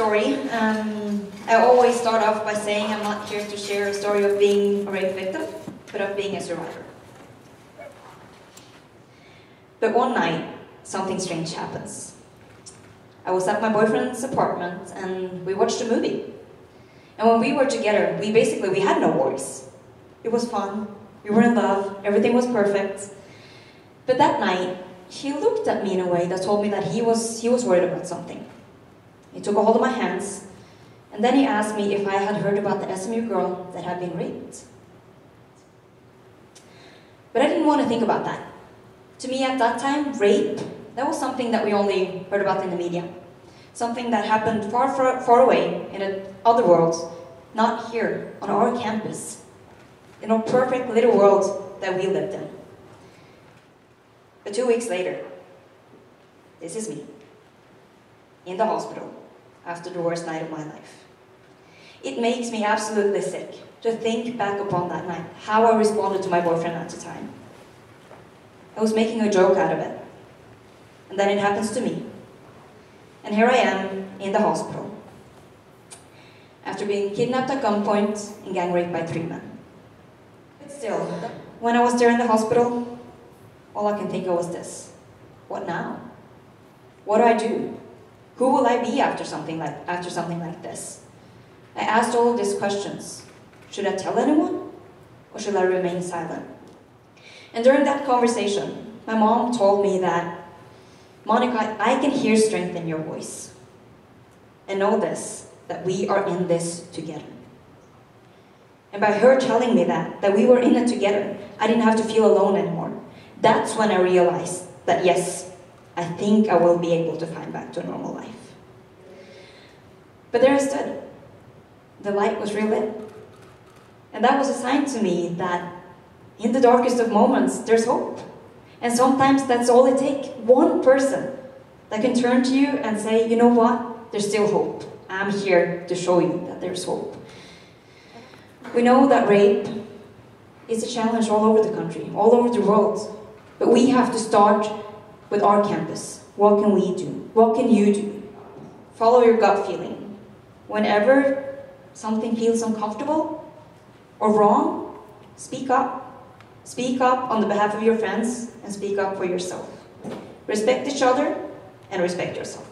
story, um, I always start off by saying I'm not here to share a story of being a rape victim, but of being a survivor. But one night, something strange happens. I was at my boyfriend's apartment and we watched a movie. And when we were together, we basically we had no worries. It was fun. We were in love. Everything was perfect. But that night, he looked at me in a way that told me that he was he was worried about something. He took a hold of my hands, and then he asked me if I had heard about the SMU girl that had been raped. But I didn't want to think about that. To me at that time, rape, that was something that we only heard about in the media. Something that happened far, far, far away in other worlds, not here, on our campus, in our perfect little world that we lived in. But two weeks later, this is me, in the hospital, after the worst night of my life. It makes me absolutely sick to think back upon that night, how I responded to my boyfriend at the time. I was making a joke out of it. And then it happens to me. And here I am in the hospital. After being kidnapped at gunpoint and gang raped by three men. But still, when I was there in the hospital, all I can think of was this. What now? What do I do? Who will I be after something like, after something like this? I asked all of these questions. Should I tell anyone? Or should I remain silent? And during that conversation, my mom told me that, Monika, I can hear strength in your voice. And know this, that we are in this together. And by her telling me that, that we were in it together, I didn't have to feel alone anymore. That's when I realized that yes, I think I will be able to find back to a normal life. But there I stood. The light was relit. And that was a sign to me that in the darkest of moments, there's hope. And sometimes that's all it takes. One person that can turn to you and say, you know what, there's still hope. I'm here to show you that there's hope. We know that rape is a challenge all over the country, all over the world. But we have to start with our campus. What can we do? What can you do? Follow your gut feeling. Whenever something feels uncomfortable or wrong, speak up. Speak up on the behalf of your friends and speak up for yourself. Respect each other and respect yourself.